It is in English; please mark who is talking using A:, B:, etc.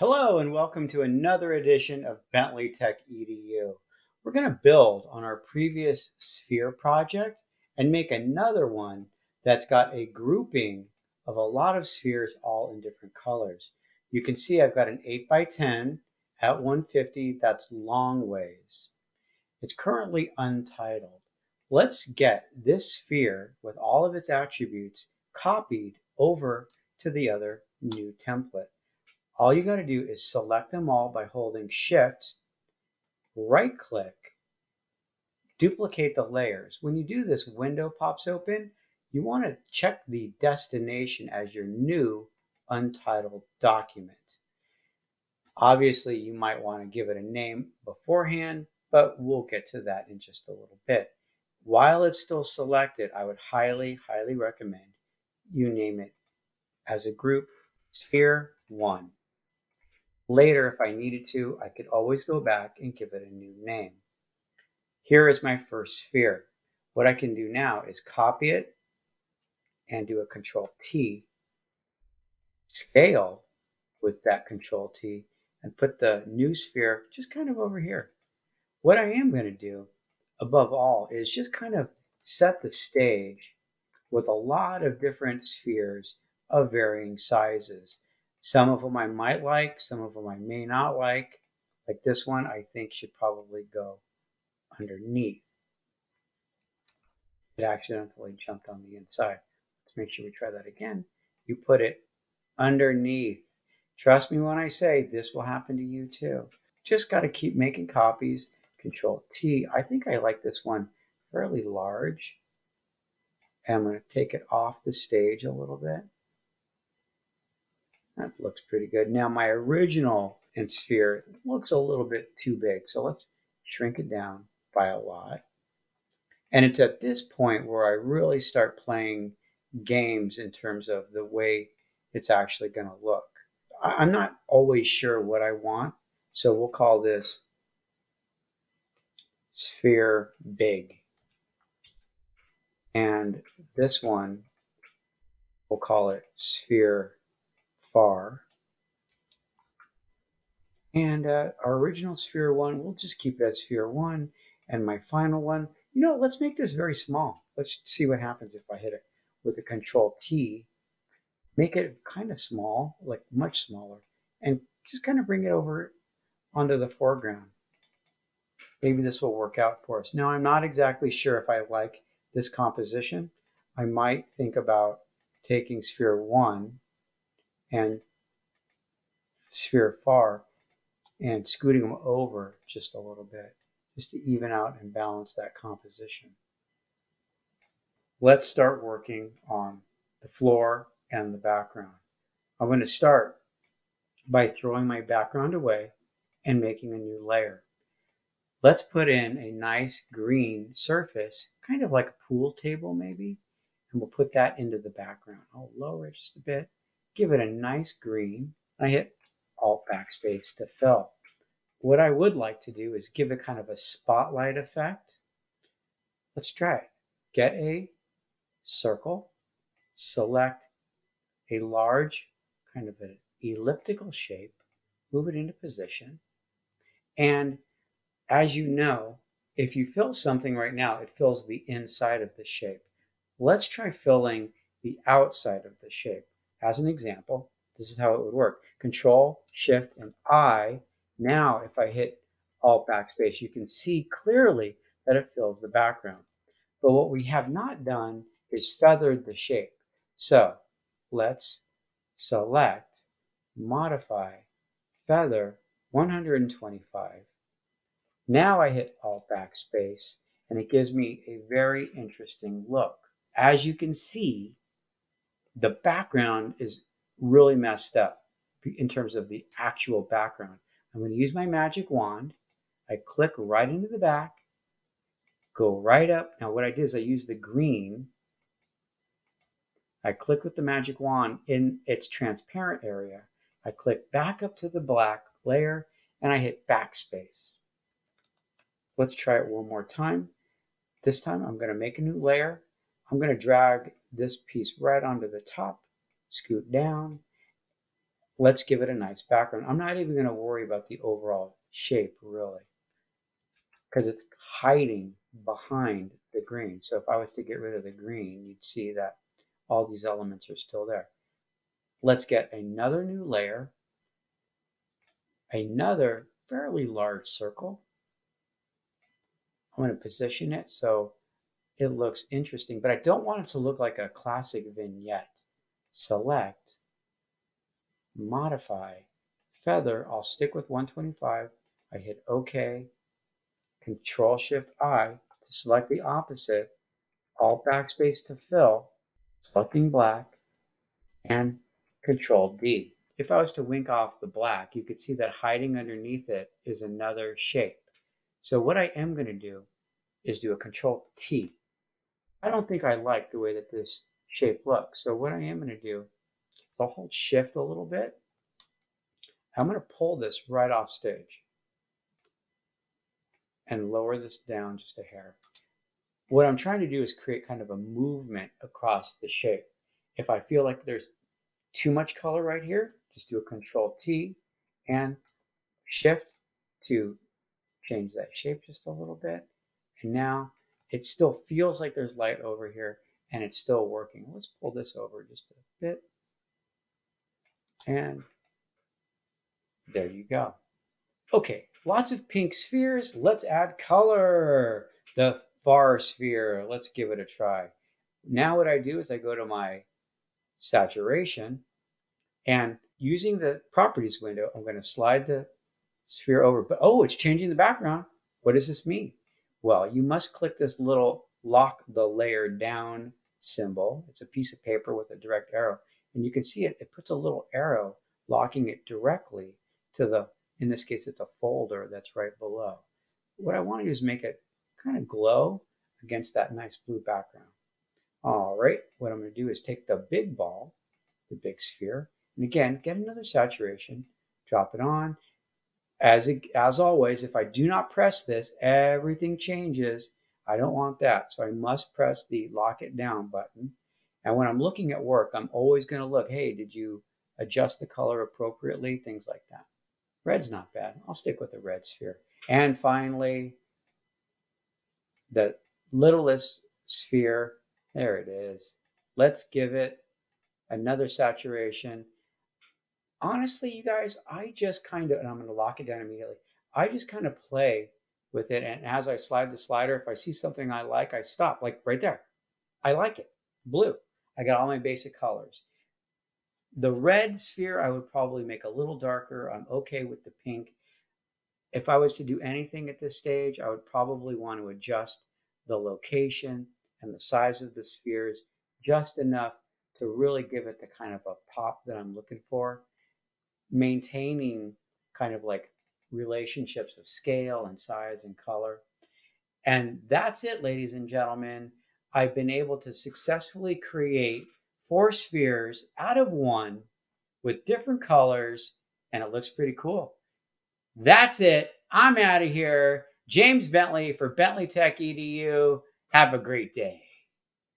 A: Hello and welcome to another edition of Bentley Tech EDU. We're going to build on our previous sphere project and make another one that's got a grouping of a lot of spheres all in different colors. You can see I've got an 8 by 10 at 150, that's long ways. It's currently untitled. Let's get this sphere with all of its attributes copied over to the other new template. All you got to do is select them all by holding Shift, right click, duplicate the layers. When you do this, window pops open. You want to check the destination as your new untitled document. Obviously, you might want to give it a name beforehand, but we'll get to that in just a little bit. While it's still selected, I would highly, highly recommend you name it as a group Sphere 1. Later, if I needed to, I could always go back and give it a new name. Here is my first sphere. What I can do now is copy it and do a control T, scale with that control T, and put the new sphere just kind of over here. What I am going to do, above all, is just kind of set the stage with a lot of different spheres of varying sizes. Some of them I might like, some of them I may not like. Like this one, I think should probably go underneath. It accidentally jumped on the inside. Let's make sure we try that again. You put it underneath. Trust me when I say this will happen to you too. Just got to keep making copies. Control T. I think I like this one fairly large. And I'm going to take it off the stage a little bit. That looks pretty good. Now my original and sphere looks a little bit too big. So let's shrink it down by a lot. And it's at this point where I really start playing games in terms of the way it's actually going to look. I'm not always sure what I want. So we'll call this sphere big. And this one, we'll call it sphere far. And uh, our original sphere one, we'll just keep that sphere one. And my final one, you know, let's make this very small. Let's see what happens if I hit it with a control T. Make it kind of small, like much smaller, and just kind of bring it over onto the foreground. Maybe this will work out for us. Now, I'm not exactly sure if I like this composition. I might think about taking sphere one and sphere far and scooting them over just a little bit just to even out and balance that composition. Let's start working on the floor and the background. I'm going to start by throwing my background away and making a new layer. Let's put in a nice green surface, kind of like a pool table maybe, and we'll put that into the background. I'll lower it just a bit give it a nice green. I hit Alt Backspace to fill. What I would like to do is give it kind of a spotlight effect. Let's try it. Get a circle, select a large kind of an elliptical shape, move it into position. And as you know, if you fill something right now, it fills the inside of the shape. Let's try filling the outside of the shape. As an example, this is how it would work. Control, Shift, and I. Now, if I hit Alt Backspace, you can see clearly that it fills the background. But what we have not done is feathered the shape. So let's select, modify, feather 125. Now I hit Alt Backspace and it gives me a very interesting look. As you can see, the background is really messed up in terms of the actual background. I'm going to use my magic wand. I click right into the back, go right up. Now what I did is I use the green. I click with the magic wand in its transparent area. I click back up to the black layer and I hit backspace. Let's try it one more time. This time I'm going to make a new layer. I'm going to drag this piece right onto the top, scoot down. let's give it a nice background. I'm not even going to worry about the overall shape really because it's hiding behind the green. So if I was to get rid of the green, you'd see that all these elements are still there. Let's get another new layer, another fairly large circle. I'm going to position it so it looks interesting, but I don't want it to look like a classic vignette. Select, modify, feather. I'll stick with 125. I hit OK, Control Shift I to select the opposite, Alt Backspace to fill, selecting black, and Control D. If I was to wink off the black, you could see that hiding underneath it is another shape. So what I am going to do is do a Control T. I don't think I like the way that this shape looks. So what I am going to do is I'll hold Shift a little bit. I'm going to pull this right off stage and lower this down just a hair. What I'm trying to do is create kind of a movement across the shape. If I feel like there's too much color right here, just do a control T and shift to change that shape just a little bit. And now it still feels like there's light over here and it's still working. Let's pull this over just a bit. And there you go. Okay, lots of pink spheres. Let's add color. The far sphere. Let's give it a try. Now what I do is I go to my saturation and using the properties window, I'm going to slide the sphere over. But oh, it's changing the background. What does this mean? Well, you must click this little lock the layer down symbol. It's a piece of paper with a direct arrow. And you can see it, it puts a little arrow locking it directly to the in this case, it's a folder that's right below. What I want to do is make it kind of glow against that nice blue background. All right, what I'm going to do is take the big ball, the big sphere, and again, get another saturation, drop it on. As, it, as always, if I do not press this, everything changes. I don't want that, so I must press the lock it down button. And when I'm looking at work, I'm always going to look, hey, did you adjust the color appropriately? Things like that. Red's not bad. I'll stick with the red sphere. And finally, the littlest sphere. There it is. Let's give it another saturation. Honestly, you guys, I just kind of, and I'm going to lock it down immediately. I just kind of play with it. And as I slide the slider, if I see something I like, I stop, like right there. I like it. Blue. I got all my basic colors. The red sphere, I would probably make a little darker. I'm okay with the pink. If I was to do anything at this stage, I would probably want to adjust the location and the size of the spheres just enough to really give it the kind of a pop that I'm looking for, maintaining kind of like relationships of scale and size and color. And that's it, ladies and gentlemen. I've been able to successfully create four spheres out of one with different colors, and it looks pretty cool. That's it. I'm out of here. James Bentley for Bentley Tech EDU. Have a great day.